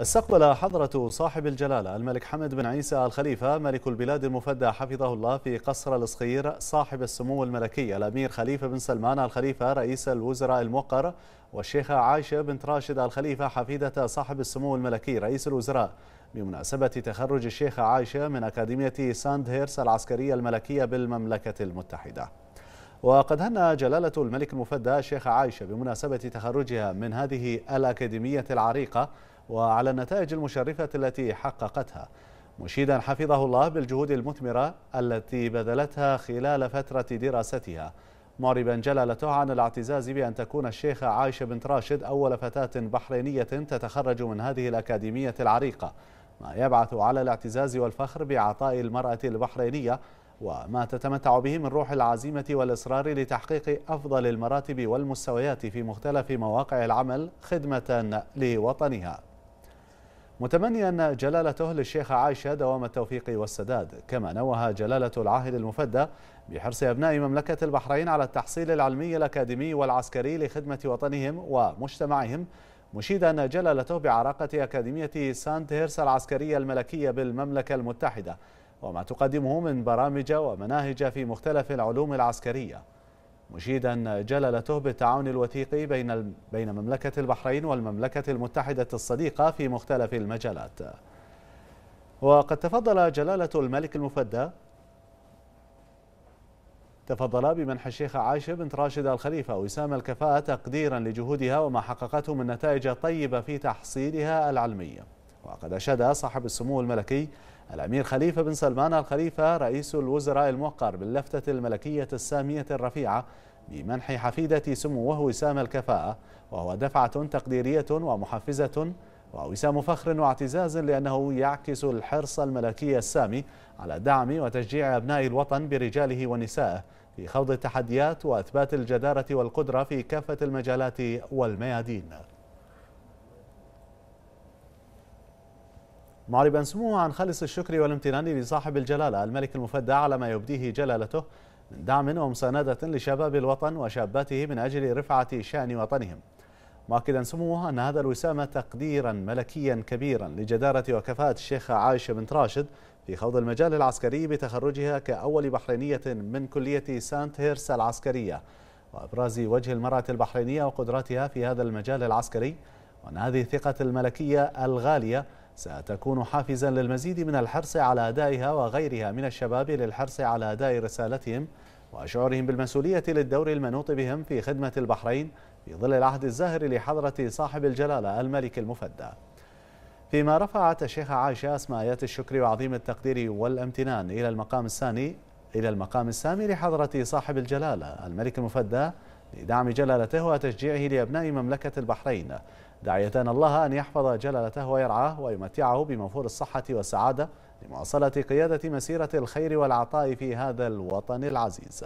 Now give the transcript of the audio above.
استقبل حضرة صاحب الجلالة الملك حمد بن عيسى الخليفة ملك البلاد المفدى حفظه الله في قصر الصخير صاحب السمو الملكي الأمير خليفة بن سلمان الخليفة رئيس الوزراء الموقر والشيخة عائشة بنت راشد الخليفة حفيدة صاحب السمو الملكي رئيس الوزراء. بمناسبة تخرج الشيخة عائشة من أكاديمية ساند هيرس العسكرية الملكية بالمملكة المتحدة. وقد هنأ جلالة الملك المفدى الشيخة عائشة بمناسبة تخرجها من هذه الأكاديمية العريقة وعلى النتائج المشرفة التي حققتها. مشيدا حفظه الله بالجهود المثمرة التي بذلتها خلال فترة دراستها. معربا جلالته عن الاعتزاز بأن تكون الشيخة عائشة بنت راشد أول فتاة بحرينية تتخرج من هذه الأكاديمية العريقة ما يبعث على الاعتزاز والفخر بعطاء المرأة البحرينية وما تتمتع به من روح العزيمة والإصرار لتحقيق أفضل المراتب والمستويات في مختلف مواقع العمل خدمة لوطنها. متمنيا جلالته للشيخ عائشة دوام التوفيق والسداد. كما نوه جلالة العاهل المفدى بحرص أبناء مملكة البحرين على التحصيل العلمي الأكاديمي والعسكري لخدمة وطنهم ومجتمعهم مشيدا جلالته بعراقة أكاديمية سانت هيرس العسكرية الملكية بالمملكة المتحدة وما تقدمه من برامج ومناهج في مختلف العلوم العسكرية. مشيدا جلالته بالتعاون الوثيق بين بين مملكة البحرين والمملكة المتحدة الصديقة في مختلف المجالات. وقد تفضل جلالة الملك المفدى تفضل بمنح الشيخة عائشة بنت راشد الخليفة وسام الكفاءة تقديرا لجهودها وما حققته من نتائج طيبة في تحصيلها العلمي وقد أشاد صاحب السمو الملكي الأمير خليفة بن سلمان الخليفة رئيس الوزراء الموقر باللفتة الملكية السامية الرفيعة بمنح حفيدة سموه وسام الكفاءة وهو دفعة تقديرية ومحفزة ووسام فخر واعتزاز لأنه يعكس الحرص الملكي السامي على دعم وتشجيع أبناء الوطن برجاله ونسائه في خوض التحديات وأثبات الجدارة والقدرة في كافة المجالات والميادين. معربا سموه عن خالص الشكر والامتنان لصاحب الجلالة. الملك المفدى على ما يبديه جلالته من دعم ومساندة لشباب الوطن وشاباته من أجل رفعة شأن وطنهم. مؤكدا سموه أن هذا الوسام تقديرا ملكيا كبيرا لجدارة وكفاءة الشيخة عائشة بنت راشد في خوض المجال العسكري بتخرجها كأول بحرينية من كلية سانت هيرس العسكرية. وإبراز وجه المرأة البحرينية وقدراتها في هذا المجال العسكري وأن هذه الثقة الملكية الغالية ستكون حافزا للمزيد من الحرص على أدائها وغيرها من الشباب للحرص على أداء رسالتهم وشعورهم بالمسؤولية للدور المنوط بهم في خدمة البحرين في ظل العهد الزاهر لحضرة صاحب الجلالة الملك المفدى. فيما رفعت الشيخة عائشة أسماءات الشكر وعظيم التقدير والامتنان إلى المقام الثاني إلى المقام السامي لحضرة صاحب الجلالة الملك المفدى لدعم جلالته وتشجيعه لأبناء مملكة البحرين. داعية الله أن يحفظ جلالته ويرعاه ويمتعه بموفور الصحة والسعادة لمواصلة قيادة مسيرة الخير والعطاء في هذا الوطن العزيز.